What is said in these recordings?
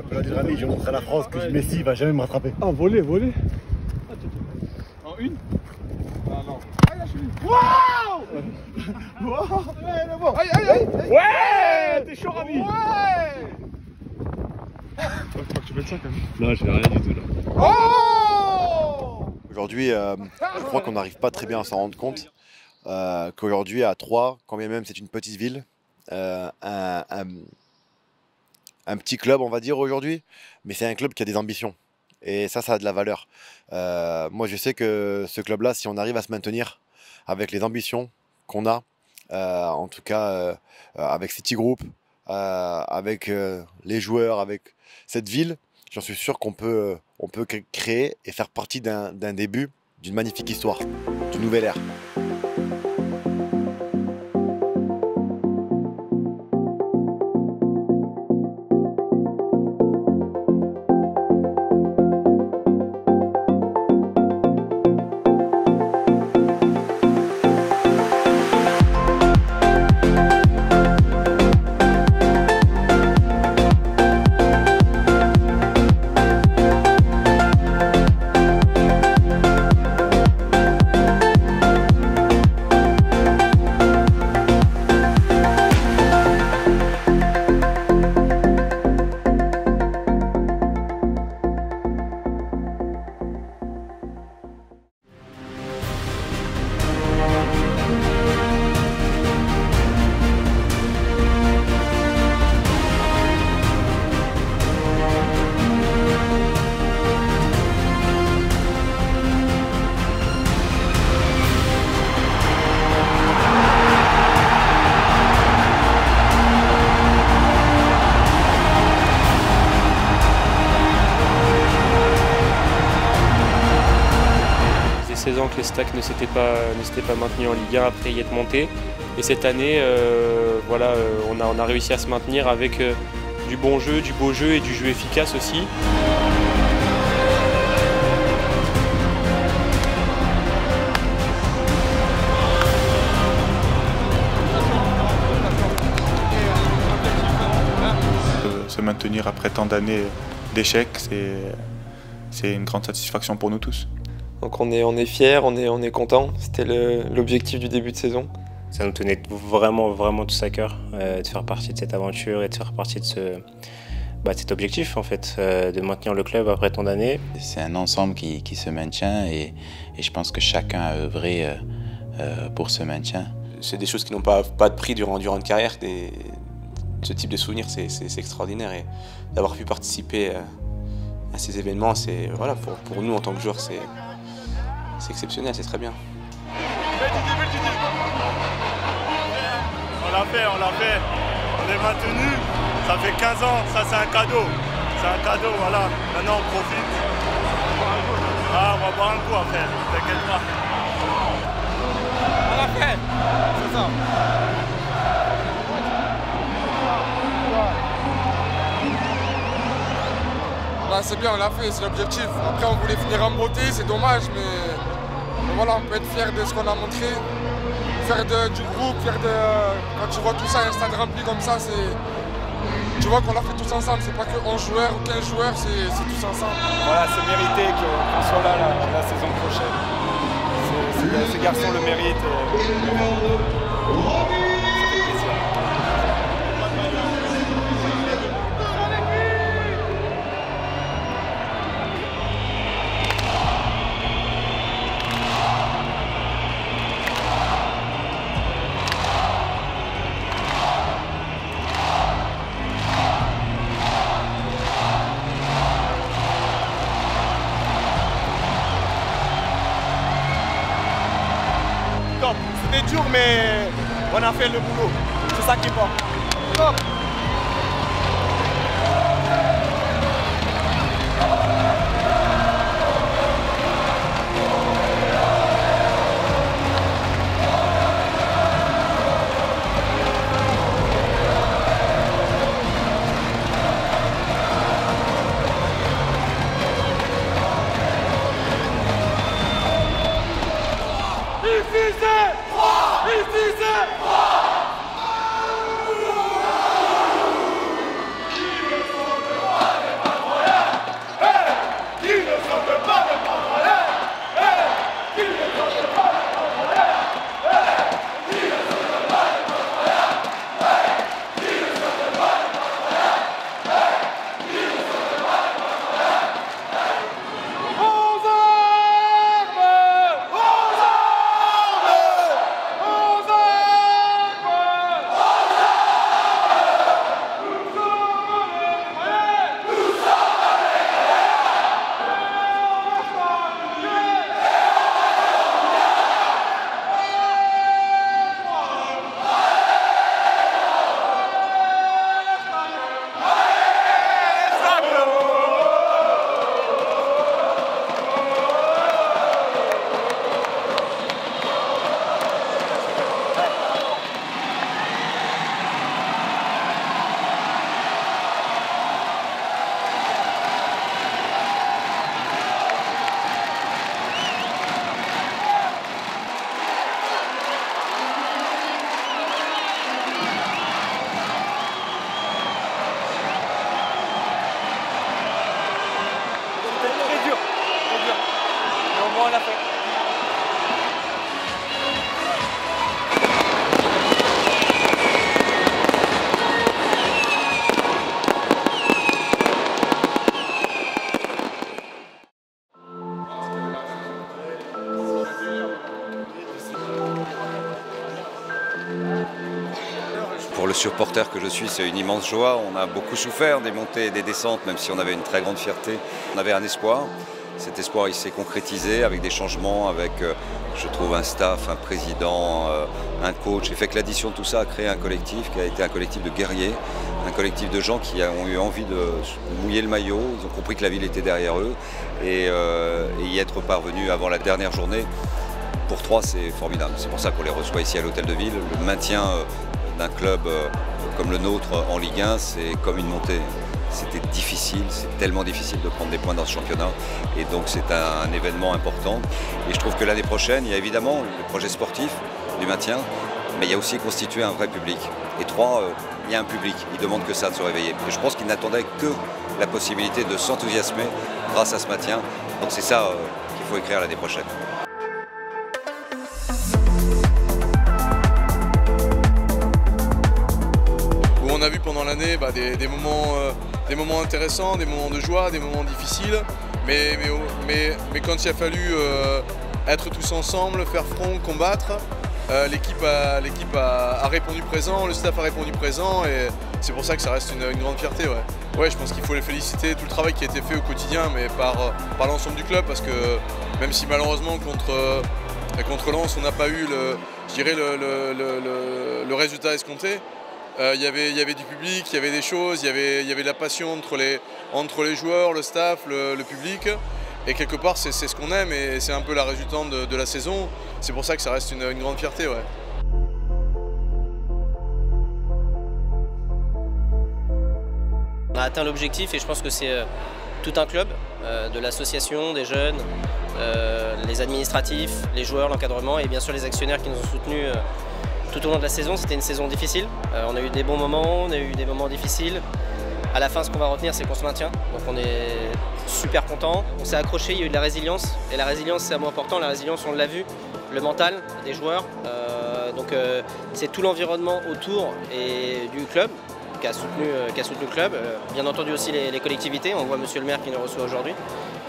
Un peu l'adrénaline, je vais montrer à la France que Messi va jamais me rattraper. Ah, volé, volé. En une Ah non. Aïe, aïe, aïe Ouais T'es chaud, Rami Ouais Faut pas que tu fais ça quand même. Non, je fais rien du tout là. Oh Aujourd'hui, euh, je crois qu'on n'arrive pas très bien à s'en rendre compte euh, qu'aujourd'hui, à Troyes, quand bien même c'est une petite ville, euh, un, un- un petit club, on va dire aujourd'hui, mais c'est un club qui a des ambitions. Et ça, ça a de la valeur. Euh, moi, je sais que ce club-là, si on arrive à se maintenir avec les ambitions qu'on a, euh, en tout cas euh, avec City Group, euh, avec les joueurs, avec cette ville, j'en suis sûr qu'on peut, peut cré- créer et faire partie d'un début d'une magnifique histoire, d'une nouvelle ère. 16 ans que les Stacks ne s'étaient pas, pas maintenus en Ligue 1 après y être montés. Et cette année, euh, voilà, euh, on, a, on a réussi à se maintenir avec euh, du bon jeu, du beau jeu et du jeu efficace aussi. Se maintenir après tant d'années d'échecs, c'est une grande satisfaction pour nous tous. Donc on est, on est fiers, on est, on est content. C'était l'objectif du début de saison. Ça nous tenait vraiment, vraiment tous à cœur euh, de faire partie de cette aventure et de faire partie de, ce, bah, cet objectif, en fait, euh, de maintenir le club après tant d'années. C'est un ensemble qui, qui se maintient et, et je pense que chacun a œuvré euh, euh, pour ce maintien. c'est des choses qui n'ont pas, pas de prix durant, durant une carrière. Des, ce type de souvenirs, c'est extraordinaire. Et d'avoir pu participer à ces événements, c'est voilà, pour, pour nous en tant que joueurs, c'est c'est exceptionnel, c'est très bien. On l'a fait, on l'a fait. On est maintenu. Ça fait 15 ans, ça c'est un cadeau. C'est un cadeau, voilà. Maintenant on profite. Ah, on va boire un coup après, t'inquiète pas. On l'a fait C'est ça Bah, c'est bien, on l'a fait, c'est l'objectif. Après, on voulait finir en beauté, c'est dommage, mais, voilà, on peut être fier de ce qu'on a montré. Fier de- du groupe, fier de. Quand tu vois tout ça, stade rempli comme ça, c'est. Tu vois qu'on l'a fait tous ensemble, c'est pas que 11 joueurs ou 15 joueurs, c'est tous ensemble. Voilà, c'est mérité qu'on soit là la, saison prochaine. Ces garçons le méritent. et- on a fait le boulot. C'est ça qui importe. Supporter que je suis, c'est une immense joie. On a beaucoup souffert des montées et des descentes, même si on avait une très grande fierté. On avait un espoir. Cet espoir, il s'est concrétisé avec des changements, avec, euh, je trouve, un staff, un président, euh, un coach. Et fait que l'addition de tout ça a créé un collectif qui a été un collectif de guerriers, un collectif de gens qui ont eu envie de mouiller le maillot. Ils ont compris que la ville était derrière eux et, euh, et y être parvenus avant la dernière journée. Pour trois, c'est formidable. C'est pour ça qu'on les reçoit ici à l'Hôtel de Ville. Le maintien d'un club euh, comme le nôtre en Ligue 1, c'est comme une montée. C'était difficile, c'est tellement difficile de prendre des points dans ce championnat. Et donc c'est un, événement important. Et je trouve que l'année prochaine, il y a évidemment le projet sportif du maintien, mais il y a aussi constitué un vrai public. Et trois, euh, il y a un public, il demande que ça de se réveiller. Et je pense qu'il n'attendait que la possibilité de s'enthousiasmer grâce à ce maintien. Donc c'est ça euh, qu'il faut écrire l'année prochaine. On a vu pendant l'année bah, des, des moments, euh, des moments intéressants, des moments de joie, des moments difficiles. Mais, mais quand il a fallu euh, être tous ensemble, faire front, combattre, euh, l'équipe a, répondu présent, le staff a répondu présent et c'est pour ça que ça reste une, grande fierté. Je pense qu'il faut les féliciter, tout le travail qui a été fait au quotidien, mais par, l'ensemble du club, parce que même si malheureusement contre, contre Lens on n'a pas eu le résultat escompté, euh, il y avait du public, il y avait des choses, il y avait, de la passion entre les, joueurs, le staff, le, public. Et quelque part, c'est ce qu'on aime et c'est un peu la résultante de, la saison. C'est pour ça que ça reste une, grande fierté. On a atteint l'objectif et je pense que c'est euh, tout un club, euh, de l'association, des jeunes, les administratifs, les joueurs, l'encadrement et bien sûr les actionnaires qui nous ont soutenus tout au long de la saison. C'était une saison difficile. Euh, on a eu des bons moments, on a eu des moments difficiles. À la fin, ce qu'on va retenir, c'est qu'on se maintient. Donc on est super content. On s'est accroché, il y a eu de la résilience. Et la résilience, c'est un mot important. La résilience, on l'a vu, le mental des joueurs. Euh, donc euh, c'est tout l'environnement autour et du club qui a soutenu, qui le club. Bien entendu aussi les, les collectivités. On voit Monsieur le maire qui nous reçoit aujourd'hui.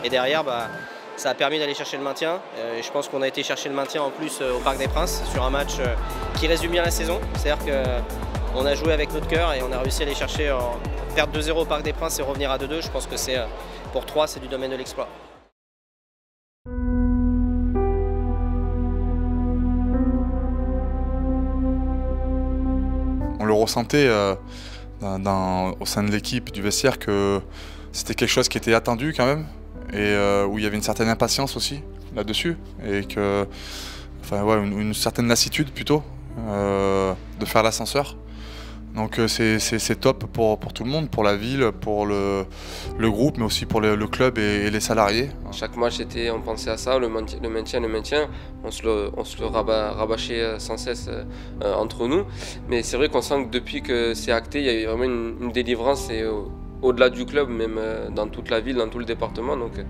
Et derrière, bah, ça a permis d'aller chercher le maintien. Euh, et je pense qu'on a été chercher le maintien en plus euh, au Parc des Princes sur un match euh, qui résume bien la saison. C'est-à-dire qu'on a joué avec notre cœur et on a réussi à aller chercher perdre 2-0 au Parc des Princes et revenir à 2-2. Je pense que c'est pour 3, c'est du domaine de l'exploit. On le ressentait au sein de l'équipe, du vestiaire, que c'était quelque chose qui était attendu quand même, et euh, où il y avait une certaine impatience aussi là-dessus, et que, enfin une, certaine lassitude plutôt euh, de faire l'ascenseur. Donc euh, c'est- top pour, tout le monde, pour la ville, pour le, groupe, mais aussi pour le, club et, les salariés. Chaque match, était, on pensait à ça, le maintien, le maintien, le maintien. On se le, rabâchait sans cesse entre nous. Mais c'est vrai qu'on sent que depuis que c'est acté, il y a eu vraiment une, délivrance et au-delà du club, même euh, dans toute la ville, dans tout le département. Donc euh,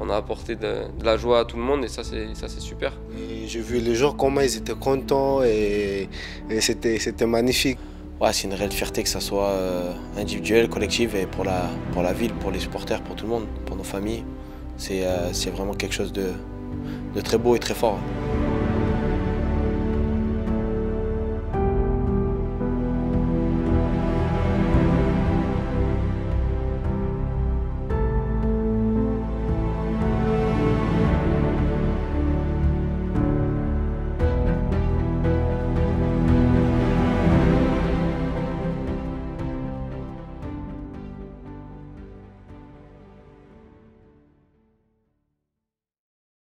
on a apporté de, de la joie à tout le monde et ça, c'est ça, c'est super. J'ai vu les joueurs comment ils étaient contents et, et c'était c'était magnifique. Ouais, c'est une réelle fierté que ça soit euh, individuel, collectif et pour la, pour la ville, pour les supporters, pour tout le monde, pour nos familles. C'est euh, c'est vraiment quelque chose de, de très beau et très fort.